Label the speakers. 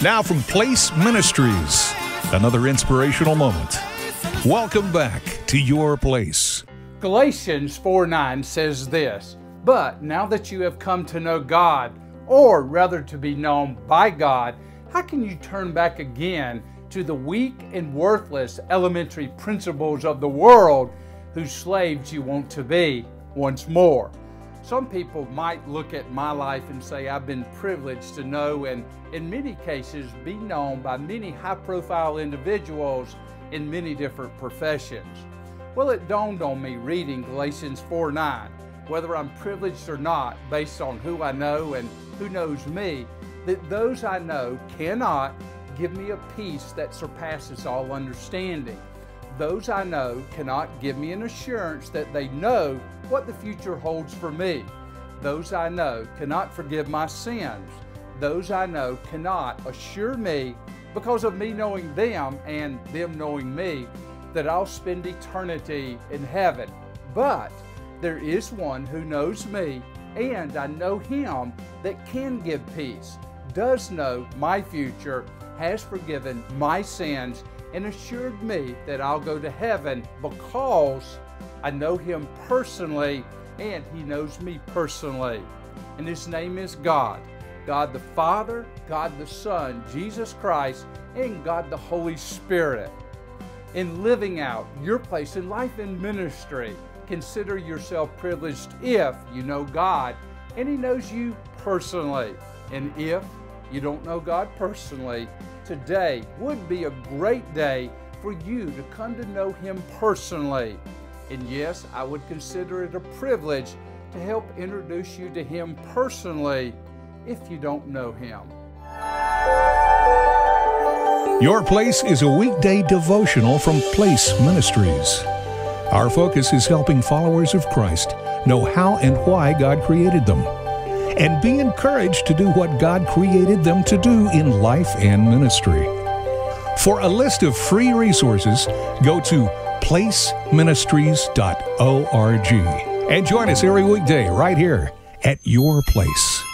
Speaker 1: Now from Place Ministries, another inspirational moment. Welcome back to your place.
Speaker 2: Galatians 4 9 says this But now that you have come to know God, or rather to be known by God, how can you turn back again to the weak and worthless elementary principles of the world whose slaves you want to be once more? Some people might look at my life and say I've been privileged to know and, in many cases, be known by many high profile individuals in many different professions. Well, it dawned on me reading Galatians 4 9, whether I'm privileged or not, based on who I know and who knows me, that those I know cannot give me a peace that surpasses all understanding. Those I know cannot give me an assurance that they know what the future holds for me. Those I know cannot forgive my sins. Those I know cannot assure me, because of me knowing them and them knowing me, that I'll spend eternity in heaven. But there is one who knows me, and I know him that can give peace, does know my future, has forgiven my sins, and assured me that I'll go to heaven because I know him personally and he knows me personally. And his name is God. God the Father, God the Son, Jesus Christ, and God the Holy Spirit. In living out your place in life and ministry, consider yourself privileged if you know God and He knows you personally. And if you don't know God personally, today would be a great day for you to come to know Him personally. And yes, I would consider it a privilege to help introduce you to Him personally if you don't know Him.
Speaker 1: Your Place is a weekday devotional from Place Ministries. Our focus is helping followers of Christ know how and why God created them and be encouraged to do what God created them to do in life and ministry. For a list of free resources, go to placeministries.org and join us every weekday right here at your place.